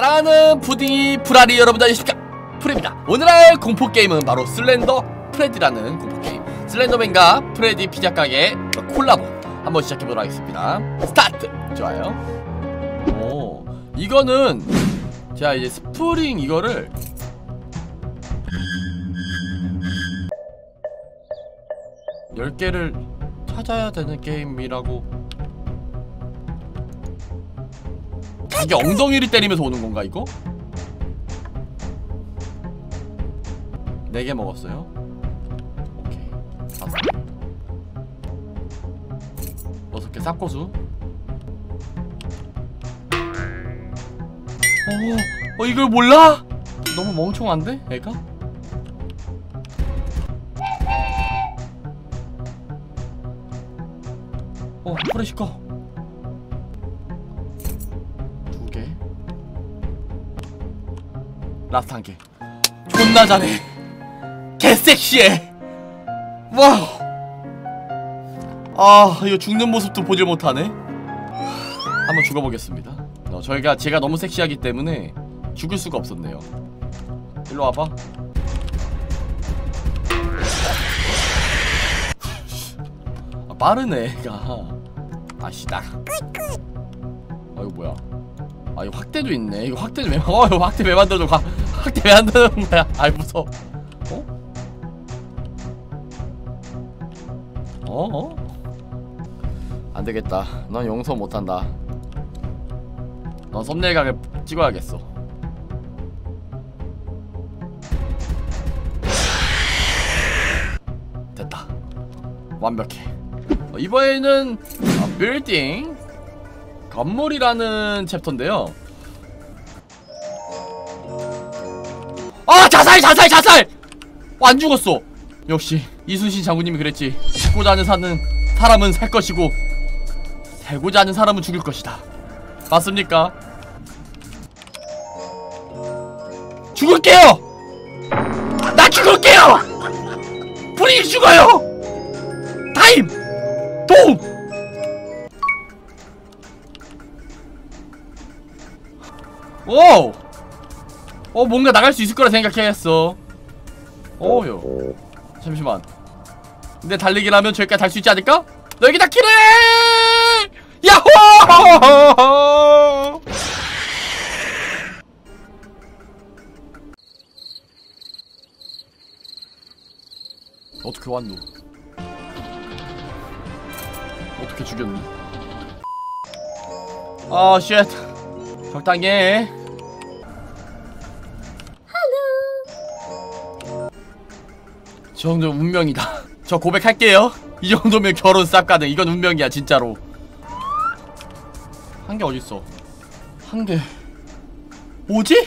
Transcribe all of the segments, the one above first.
사랑하는 푸딩이 프라리 여러분들 안녕하십니까? 프레입니다. 오늘의 공포게임은 바로 슬렌더 프레디라는 공포게임. 슬렌더맨과 프레디 피자가게 콜라보. 한번 시작해보도록 하겠습니다. 스타트! 좋아요. 오 이거는 제가 이제 스프링 이거를 열개를 찾아야 되는 게임이라고 이게 엉덩이를 때리면서 오는 건가 이거? 4개 먹었어요? 오케이. 여섯 개. 쌉고수. 어, 어 이걸 몰라? 너무 멍청한데 애가? 어 플래시 꺼 last 한개 존나 잘해. 개섹시해. wow. 아 이거 죽는 모습도 보질 못하네. 한번 죽어보겠습니다. 어, 저희가 제가 너무 섹시하기 때문에 죽을 수가 없었네요. 일로 와봐. 아, 빠르네 얘가. 아씨 나. 아 이거 뭐야 아 이거 확대도 있네. 이거 확대 왜 어, 이거 확대 왜 만들어줘 가, 확대 왜 만드는 거야? 아이 무서워. 어? 어? 어? 안되겠다. 넌 용서 못한다. 넌 썸네일 각을 찍어야겠어. 됐다. 완벽해. 어, 이번에는 어, 빌딩 건물이라는 챕터인데요 아 자살 자살 자살 어, 안 죽었어 역시 이순신 장군님이 그랬지 죽고자 하는 사는 사람은 살 것이고 살고자 하는 사람은 죽을 것이다 맞습니까? 죽을게요! 나 죽을게요! 불이 죽어요! 타임! 도움! 오! 어 뭔가 나갈 수 있을 거라 생각했어 어요 잠시만 근데 달리기라면 저기까지 달 수 있지 않을까? 너 여기다 키래! 야호! 어떻게 왔노? 어떻게 죽였노? 아, shit. 적당히 해. 저 정도 운명이다. 저 고백할게요. 이 정도면 결혼 싹 가능. 이건 운명이야, 진짜로. 한 개 어딨어? 한 개. 뭐지?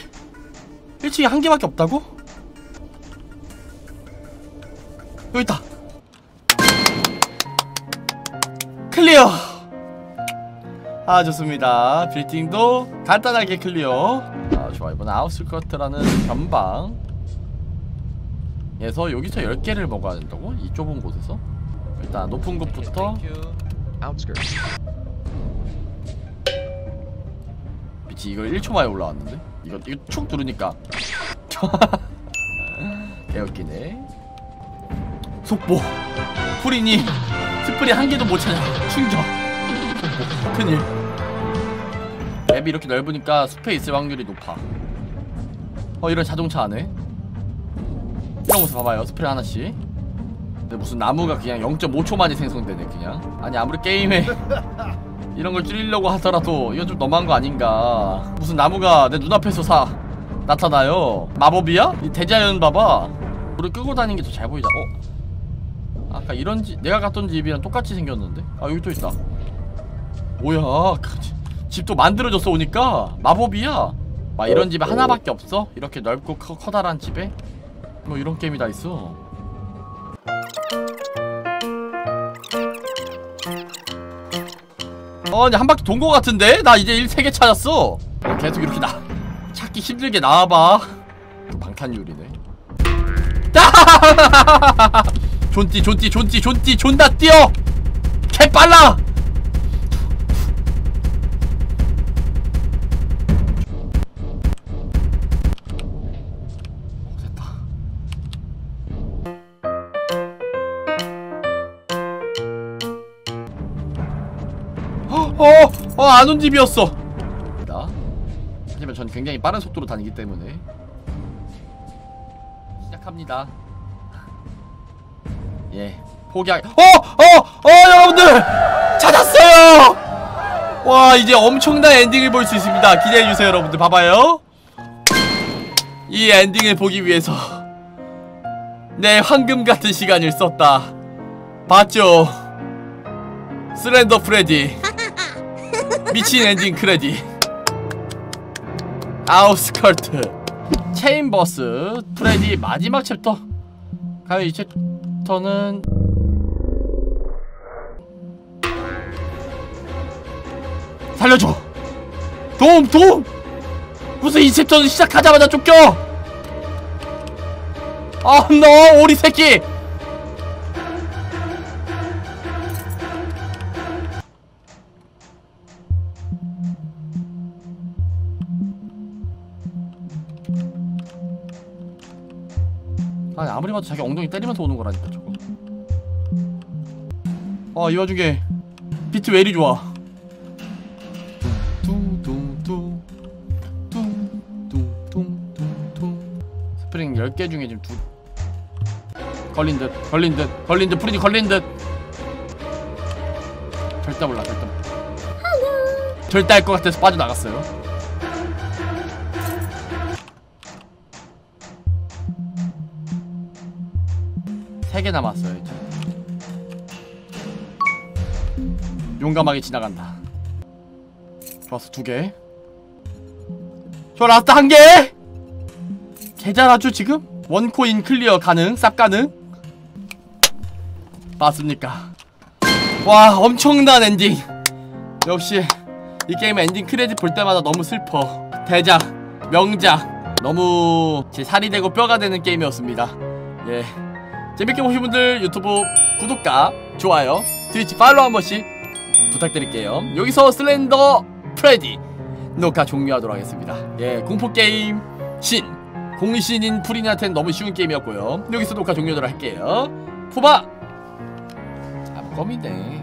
1층에 한 개밖에 없다고? 여기 있다. clear. 아 좋습니다. 빌딩도 간단하게 clear. 아 좋아 이번 outskirts라는 변방. 에서 여기서 10개를 먹어야 된다고? 이 좁은 곳에서? 일단 높은 곳부터. 미친 이거 1초 만에 올라왔는데? 이거 이거 쭉 누르니까. 개웃기네. 속보. 프린이 스프리 한 개도 못 찾아 충격. 큰일. 맵이 이렇게 넓으니까 숲에 있을 확률이 높아. 어 이런 자동차 안에 이런 모습 봐봐요 스프레 하나씩 근데 무슨 나무가 그냥 0.5초 만에 생성되네 그냥 아니 아무리 게임에 이런 걸 줄이려고 하더라도 이건 좀 너무한 거 아닌가 무슨 나무가 내 눈앞에서 사 나타나요 마법이야? 이 대자연 봐봐 불을 끄고 다니는 게 더 잘 보이자 어? 아까 이런 집 내가 갔던 집이랑 똑같이 생겼는데? 아 여기 또 있다 뭐야 그 집- 집도 만들어졌어 오니까 마법이야 막 이런 집에 하나밖에 없어? 이렇게 넓고 커, 커다란 집에? 뭐 이런 게임이 다 있어 어, 이제 한 바퀴 돈거 같은데? 나 이제 1, 3개 찾았어. 계속 이렇게 나, 찾기 힘들게 나와봐. 또 방탄유리네. 존띠, 존띠, 존띠, 존띠, 존나 뛰어! 개 빨라! 어, 어, 안 온 집이었어. 나. 하지만 전 굉장히 빠른 속도로 다니기 때문에 시작합니다. 예, 포기하. 어, 어, 어, 여러분들 찾았어요. 와, 이제 엄청난 엔딩을 볼 수 있습니다. 기대해 주세요, 여러분들. 봐봐요. 이 엔딩을 보기 위해서 내 황금 같은 시간을 썼다. 봤죠? 슬렌더 프레디 미친 ending credit outskirts. chambers. 프레디 마지막 챕터. 과연 이 chapter는 살려줘. 도움 도움! 무슨 이 chapter는 시작하자마자 쫓겨! 아너 오리 새끼 아니 아무리 봐도 자기 엉덩이 때리면서 오는 거라니까 저거. 아이 와중에 비트 왜 이리 좋아? 스프링 10개 중에 지금 두 걸린 듯 걸린 듯 걸린 듯 프린이 걸린 듯. 절대 몰라 절대 몰라. 절대 할 것 같아서 빠져나갔어요 세개 남았어요 이제. 용감하게 지나간다. 좋았어 두개. 좋아 last 한개! 개잘하죠 지금? one coin clear 가능? 쌉 가능? 맞습니까? 와 엄청난 엔딩! 역시 이 게임 ending credit 볼 때마다 너무 슬퍼. 대작 명작 너무 제 살이 되고 뼈가 되는 게임이었습니다. 예 재밌게 보신 분들 유튜브 구독과 좋아요 트위치 팔로우 한 번씩 부탁드릴게요. 여기서 슬렌더 프레디 녹화 종료하도록 하겠습니다. 예 공포게임 신 공신인 프리니한테는 너무 쉬운 게임이었고요. 여기서 녹화 종료하도록 할게요. 푸바! 아 껌이네